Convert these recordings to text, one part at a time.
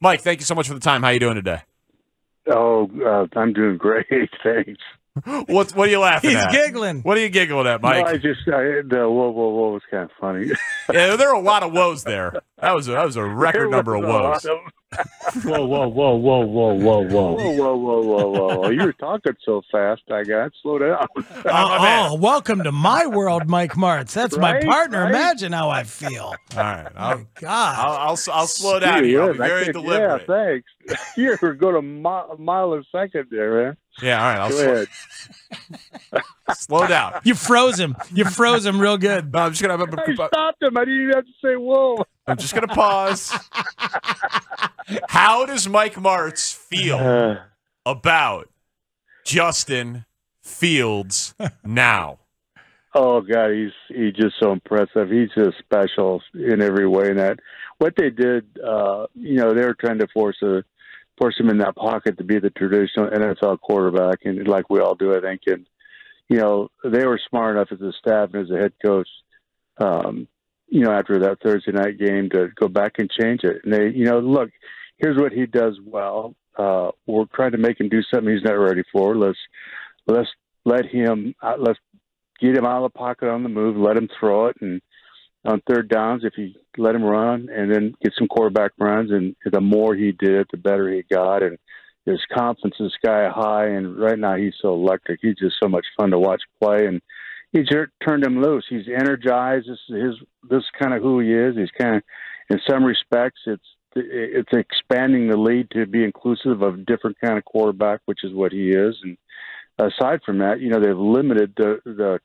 Mike, thank you so much for the time. How are you doing today? Oh, uh, I'm doing great. Thanks. What What are you laughing He's at? giggling. What are you giggling at, Mike? No, I just I, the whoa whoa whoa was kind of funny. yeah, there are a lot of woes there. That was a, that was a record There number of was a lot woes. of- Whoa, whoa, whoa, whoa, whoa, whoa, whoa. Whoa whoa whoa whoa whoa! You were talking so fast. I got slow down. Oh, oh, welcome to my world, Mike Martz. That's my partner. right. Imagine how I feel. All right, I'll, God. I'll, I'll, I'll slow down here. I'll be Yeah, I very think- deliberate. Yeah, thanks. You were going a mi- mile a second there, man. Yeah, all right. I'll Go slow, ahead. slow down. You froze him. You froze him real good. No, I'm just gonna. I stopped him. I didn't even have to say whoa. I'm just gonna pause. How does Mike Martz feel Uh, about Justin Fields now? Oh God, he's he's just so impressive. He's just special in every way. And that what they did, uh, you know, they were trying to force a force him in that pocket to be the traditional NFL quarterback, and like we all do, I think. And you know, they were smart enough as a staff and as a head coach, um, you know, after that Thursday night game to go back and change it. And they, you know, look, here's what he does well. Uh, we're trying to make him do something he's not ready for. Let's let's let him uh, let's get him out of the pocket on the move, let him throw it, and on third downs, if you let him run and then get some quarterback runs, and the more he did, the better he got, and his confidence is sky high. And right now, he's so electric. He's just so much fun to watch play, and he just turned him loose. He's energized. This is his. This is kind of who he is. He's kind of, in some respects, it's it's expanding the lead to be inclusive of different kind of quarterback, which is what he is. And aside from that, you know, they've limited the the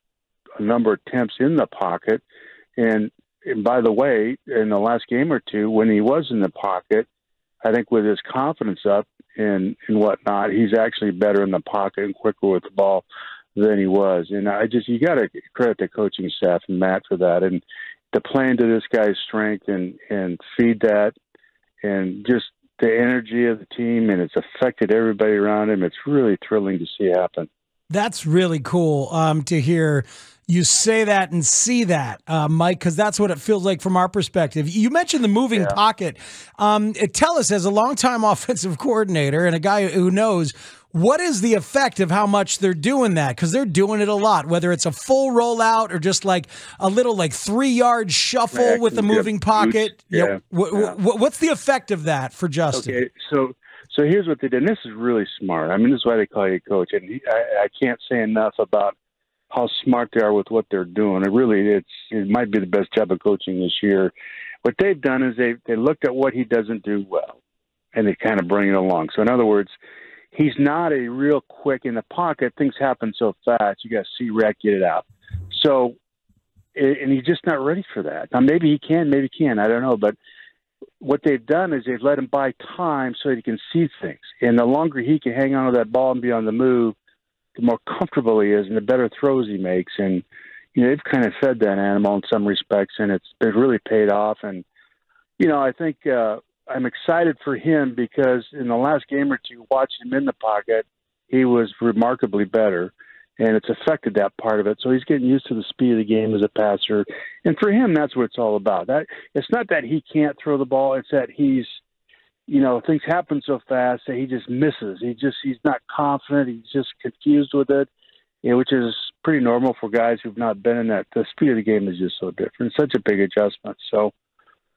number of attempts in the pocket. And, and by the way, in the last game or two, when he was in the pocket, I think with his confidence up and and whatnot, he's actually better in the pocket and quicker with the ball than he was. And I just you got to credit the coaching staff and Matt for that and to play into this guy's strength and and feed that and just the energy of the team and it's affected everybody around him. It's really thrilling to see happen. That's really cool um, to hear you say that and see that, uh, Mike, because that's what it feels like from our perspective. You mentioned the moving Yeah. pocket. Um, tell us, as a longtime offensive coordinator and a guy who knows, what is the effect of how much they're doing that? Because they're doing it a lot, whether it's a full rollout or just like a little like three yard shuffle Yeah, with the moving pocket. yeah, Yeah. Wh- wh- yeah. wh- what's the effect of that for Justin? Okay, so so here's what they did. And this is really smart. I mean, this is why they call you a coach. And he, I, I can't say enough about how smart they are with what they're doing. It really, it's it might be the best job of coaching this year. What they've done is they they looked at what he doesn't do well, and they kind of bring it along. So in other words, he's not a real quick in the pocket. Things happen so fast. You got to see Rat get it out. So, and he's just not ready for that. Now maybe he can, maybe he can. I don't know, but what they've done is they've let him buy time so that he can see things. And the longer he can hang on to that ball and be on the move, the more comfortable he is and the better throws he makes. And you know, they've kind of fed that animal in some respects, and it's it's really paid off. And you know, I think uh, I'm excited for him because in the last game or two, watching him in the pocket, he was remarkably better. And it's affected that part of it. So he's getting used to the speed of the game as a passer. And for him, that's what it's all about. That it's not that he can't throw the ball; it's that he's, you know, things happen so fast that he just misses. He just he's not confident. He's just confused with it, you know, which is pretty normal for guys who've not been in that. The speed of the game is just so different. It's such a big adjustment. So,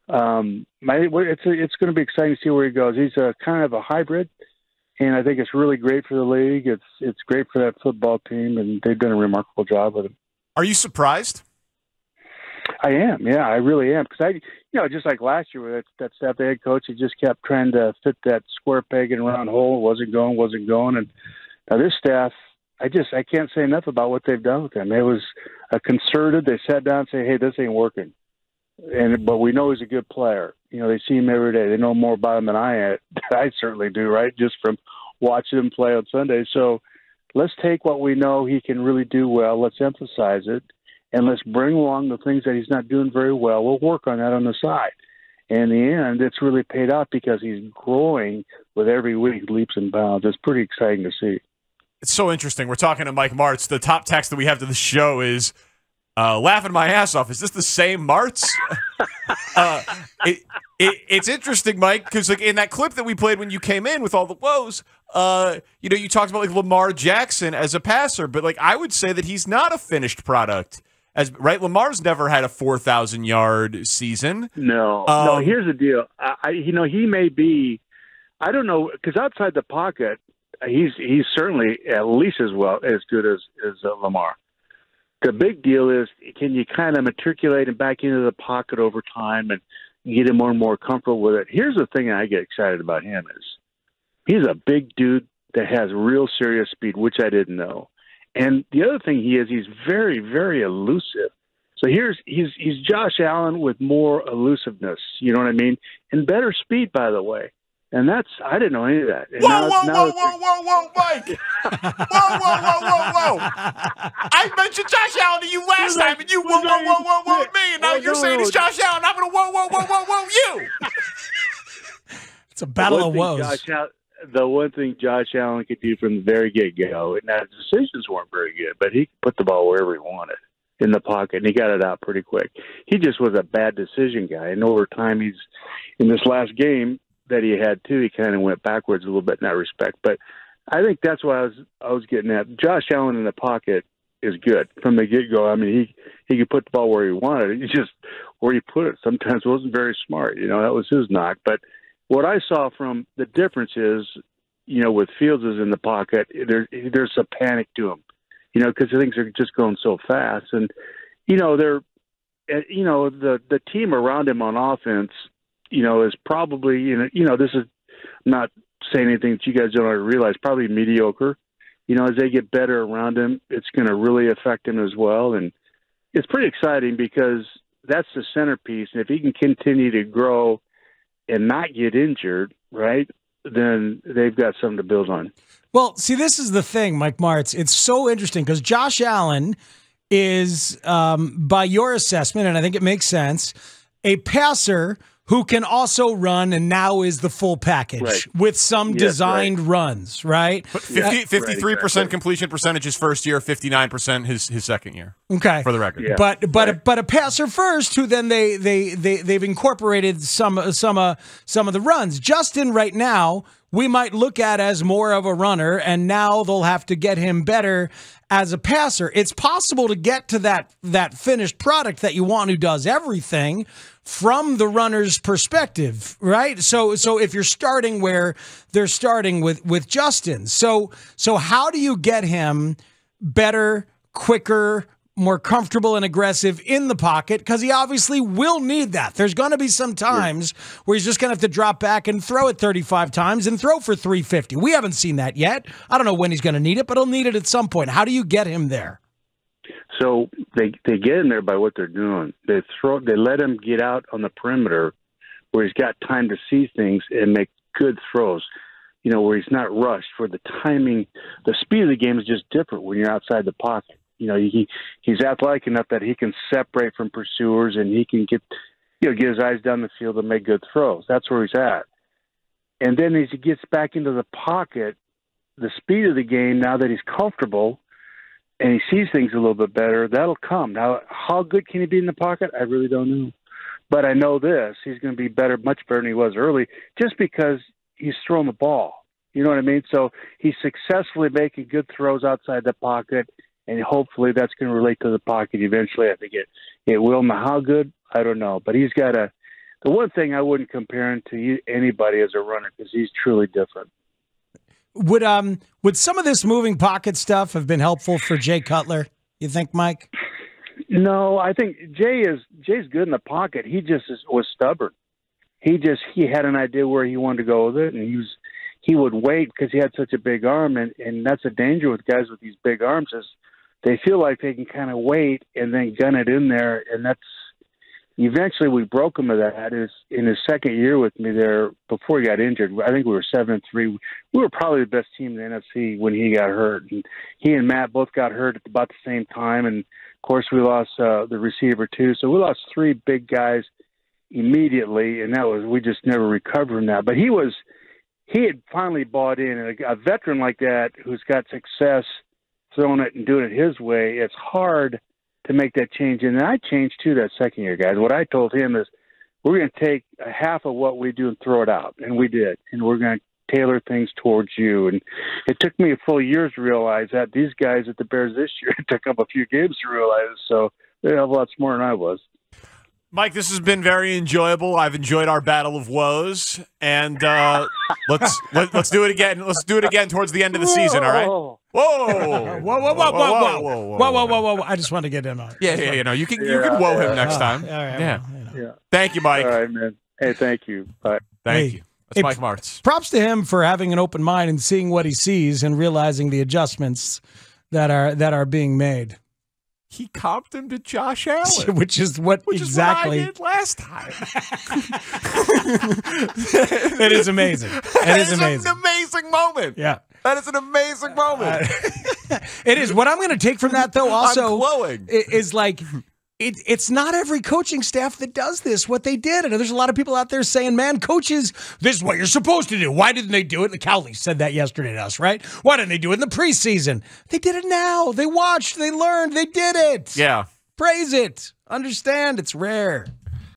um, my, it's it's going to be exciting to see where he goes. He's a kind of a hybrid, and I think it's really great for the league. It's it's great for that football team, and they've done a remarkable job with him. Are you surprised? I am, yeah, I really am, because I, you know, just like last year with that, that staff the head coach, he just kept trying to fit that square peg in a round hole. It wasn't going, wasn't going, and now this staff, I just I can't say enough about what they've done with him. It was a concerted. They sat down and say, "Hey, this ain't working," and but we know he's a good player. You know, they see him every day. They know more about him than I I certainly do, right? Just from watching him play on Sunday. So let's take what we know he can really do well. Let's emphasize it and let's bring along the things that he's not doing very well. We'll work on that on the side. And in the end, it's really paid off because he's growing with every week, leaps and bounds. It's pretty exciting to see. It's so interesting. We're talking to Mike Martz. The top text that we have to the show is uh, laughing my ass off. Is this the same Martz? uh, it, it, it's interesting, Mike, because like in that clip that we played when you came in with all the woes, uh, you know, you talked about like Lamar Jackson as a passer, but like I would say that he's not a finished product. As right, Lamar's never had a four thousand yard season. No, Um, no. Here's the deal. I, I, you know, he may be. I don't know because outside the pocket, he's he's certainly at least as well as good as as uh, Lamar. The big deal is can you kind of matriculate him back into the pocket over time and get him more and more comfortable with it. Here's the thing I get excited about him is he's a big dude that has real serious speed, which I didn't know. And the other thing he is, he's very, very elusive. So here's he's he's Josh Allen with more elusiveness. You know what I mean? And better speed, by the way. And that's I didn't know any of that. And Whoa, now- whoa, now whoa, whoa, whoa, whoa, Mike! whoa, whoa, whoa, whoa, whoa! I mentioned Josh Allen to you last time, and you whoa, whoa, whoa, whoa, whoa, at me, and now Oh, you're no, saying it's Josh Allen. I'm gonna whoa, whoa, whoa, whoa, whoa, you. It's a battle of woes. Josh Al- the one thing Josh Allen could do from the very get go, now his decisions weren't very good, but he could put the ball wherever he wanted in the pocket, and he got it out pretty quick. He just was a bad decision guy, and over time, he's in this last game that he had too. He kind of went backwards a little bit in that respect, but I think that's why I was I was getting at. Josh Allen in the pocket is good from the get go. I mean, he he could put the ball where he wanted. He just where he put it sometimes wasn't very smart. You know, that was his knock, but what I saw from the difference is, you know, with Fields is in the pocket, there, there's a panic to him, you know, because things are just going so fast, and you know they're, uh, you know, the the team around him on offense, you know, is probably, you know, you know, this is not saying anything that you guys don't already realize, probably mediocre. You know, as they get better around him, it's going to really affect him as well, and it's pretty exciting because that's the centerpiece, and if he can continue to grow and not get injured, right, then they've got something to build on. Well, see, this is the thing, Mike Martz. It's so interesting because Josh Allen is, um, by your assessment, and I think it makes sense, a passer who can also run and now is the full package Right. with some Yes, designed runs, right? But 50, 53% exactly. completion percentage his first year, 59% his his second year, Okay. for the record. Yeah. But but right. but a passer first, who then they they they they've incorporated some some uh, some of the runs. Justin, right now, we might look at as more of a runner, and now they'll have to get him better as a passer. It's possible to get to that that finished product that you want, who does everything from the runner's perspective, right? So so if you're starting where they're starting with with Justin, so so how do you get him better, quicker, more comfortable and aggressive in the pocket because he obviously will need that. There's going to be some times where he's just going to have to drop back and throw it 35 times and throw for 350. We haven't seen that yet. I don't know when he's going to need it, but he'll need it at some point. How do you get him there? So they they get in there by what they're doing. They throw they let him get out on the perimeter where he's got time to see things and make good throws. You know, where he's not rushed for the timing. The speed of the game is just different when you're outside the pocket. You know, he he's athletic enough that he can separate from pursuers and he can get you know get his eyes down the field and make good throws. That's where he's at. And then as he gets back into the pocket, the speed of the game now that he's comfortable and he sees things a little bit better, that'll come. Now, how good can he be in the pocket? I really don't know. But I know this: he's going to be better, much better than he was early, just because he's throwing the ball. You know what I mean? So he's successfully making good throws outside the pocket, and hopefully that's going to relate to the pocket eventually. I think it it will. Now, how good? I don't know. But he's got a. The one thing I wouldn't compare him to anybody as a runner because he's truly different. Would um would some of this moving pocket stuff have been helpful for Jay Cutler? You think, Mike? No, I think Jay is Jay's good in the pocket. He just is, was stubborn. He just he had an idea where he wanted to go with it, and he was he would wait because he had such a big arm, and and that's a danger with guys with these big arms is they feel like they can kind of wait and then gun it in there, and that's eventually we broke him of that. Is in his second year with me there before he got injured. I think we were seven three. We were probably the best team in the NFC when he got hurt, and he and Matt both got hurt at about the same time, and of course, we lost uh, the receiver too, so we lost three big guys immediately, and that was we just never recovered from that. But he was he had finally bought in, and a, a veteran like that who's got success throwing it and doing it his way, it's hard to make that change. And I changed too that second year, guys. What I told him is we're going to take a half of what we do and throw it out, and we did. And we're going to tailor things towards you. And it took me a full year to realize that. These guys at the Bears this year took up a few games to realize. So they're a lot smarter than I was. Mike, this has been very enjoyable. I've enjoyed our battle of woes, and uh, let's let, let's do it again. Let's do it again towards the end of the season. All right? Whoa, Whoa. Whoa, whoa, whoa, whoa, whoa, whoa, whoa, whoa, whoa, whoa! I just want to get in on it. Yeah, yeah, you know, you can you can woe him next Oh, time. all right, Yeah. well, you know. Yeah. Thank you, Mike. All right, man. Hey, thank you. Bye. Thank Hey. you. That's Hey, Mike Martz. Props to him for having an open mind and seeing what he sees and realizing the adjustments that are that are being made, He comped him to Josh Allen, which is what which exactly is what I did last time. it is amazing. It That is amazing. an amazing moment. Yeah. That is an amazing moment. It is. What I'm going to take from that, though, also is like it, it's not every coaching staff that does this. What they did, and there's a lot of people out there saying, "Man, coaches, this is what you're supposed to do." Why didn't they do it? The Cowley said that yesterday to us, right? Why didn't they do it in the preseason? They did it now. They watched. They learned. They did it. Yeah. Praise it. Understand it's rare.